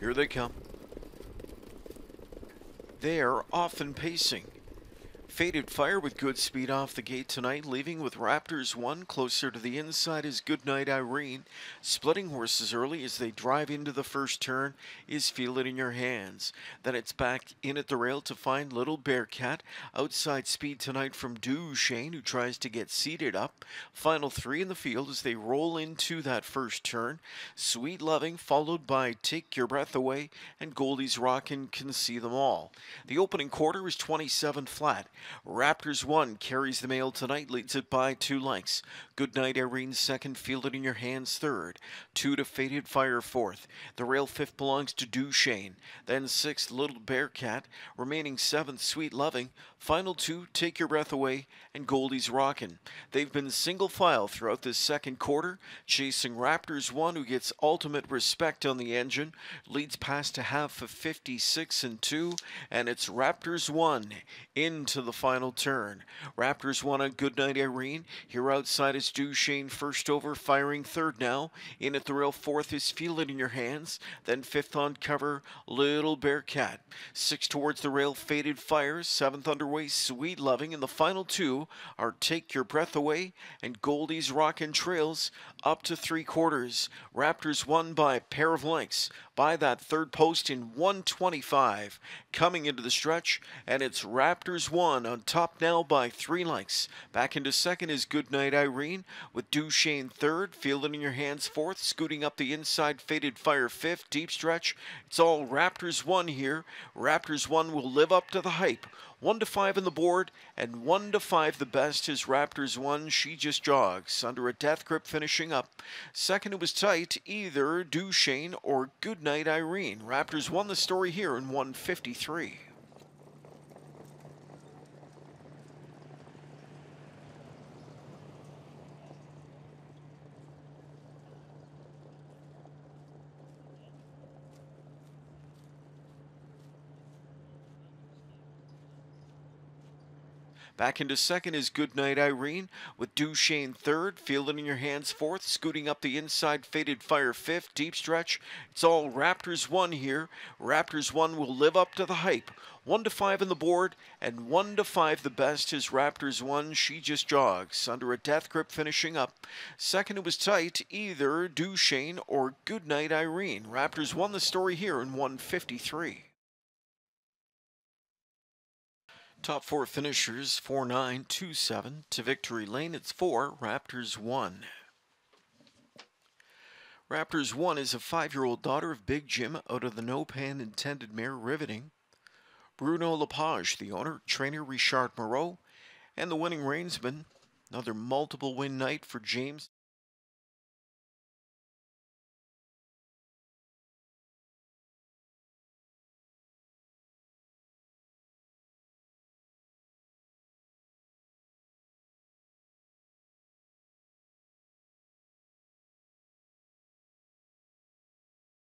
Here they come. They're often pacing. Faded Fire with good speed off the gate tonight, leaving with Raptors 1 closer to the inside is Goodnight Irene. Splitting horses early as they drive into the first turn is Feel It in Your Hands. Then it's back in at the rail to find Little Bearcat. Outside speed tonight from Duchesne, who tries to get seated up. Final three in the field as they roll into that first turn. Sweet Loving followed by Take Your Breath Away and Goldie's Rockin' can see them all. The opening quarter is 27 flat. Raptors 1 carries the mail tonight, leads it by two lengths. Goodnight Irene second, Feel It in Your Hands third. Two to Faded Fire fourth. The rail fifth belongs to Duchesne. Then sixth, Little Bearcat. Remaining seventh, Sweet Loving. Final two, Take Your Breath Away and Goldie's Rockin'. They've been single file throughout this second quarter, chasing Raptors 1, who gets ultimate respect on the engine, leads past a half of 56 and 2, and it's Raptors 1 into the final turn. Raptors won on Goodnight Irene. Here outside is Duchesne first over, firing third now. In at the rail fourth is Feel It in Your Hands. Then fifth on cover, Little Bearcat. Six towards the rail, Faded Fire. Seventh underway, Sweet Loving. And the final two are Take Your Breath Away and Goldie's Rockin' Trails up to three quarters. Raptors won by a pair of lengths by that third post in 125 coming into the stretch and it's Raptors 1 on top now by three lengths. Back into second is Goodnight Irene with Duchesne third, Feel It in Your Hands fourth, scooting up the inside Faded Fire fifth, deep stretch. It's all Raptors 1 here. Raptors 1 will live up to the hype. 1 to 5 in the board, and 1 to 5 the best is Raptors 1. She just jogs under a death grip finishing up. Second, it was tight, either Duchesne or Goodnight Irene. Raptors won the story here in 153. Back into second is Goodnight Irene with Duchesne third. Feel it in your hands fourth. Scooting up the inside, Faded Fire fifth. Deep stretch. It's all Raptors one here. Raptors one will live up to the hype. One to five on the board, and one to five the best is Raptors one. She just jogs under a death grip finishing up. Second, it was tight, either Duchesne or Goodnight Irene. Raptors won the story here in 153. Top four finishers 4 9 2 7 to victory lane. It's 4 Raptors 1. Raptors 1 is a five year old daughter of Big Jim out of the No Pan Intended mare riveting. Bruno Lepage, the owner, trainer Richard Moreau, and the winning reinsman. Another multiple win night for James